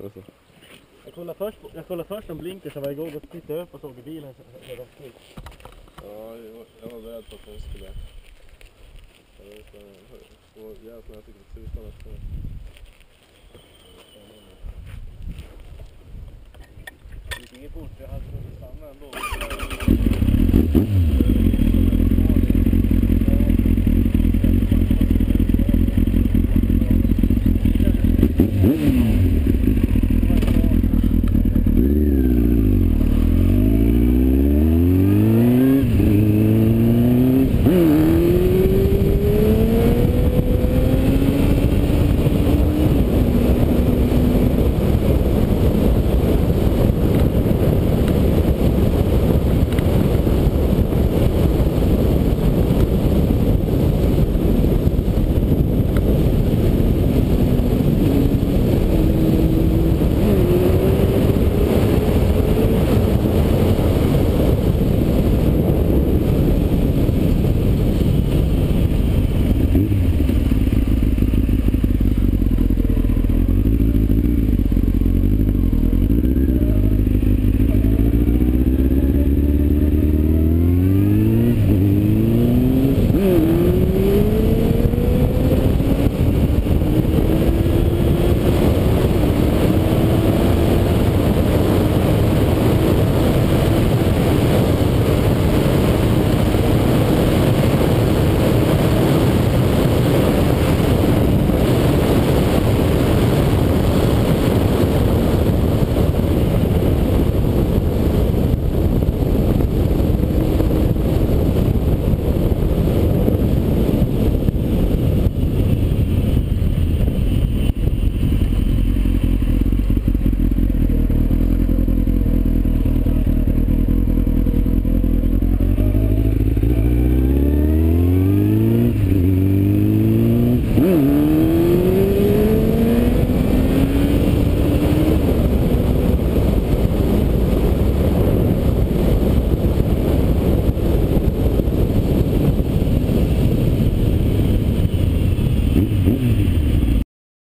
Alltså. Jag kollade först, jag kollade först om blinkers var igång och tittade upp och såg i bilen så, det var slut. Ja, jag, var rädd för att den skulle... Jag vet inte, det var jävligt jag fick tutan efter det. Det gick inget fort, jag hade kunnat stanna ändå.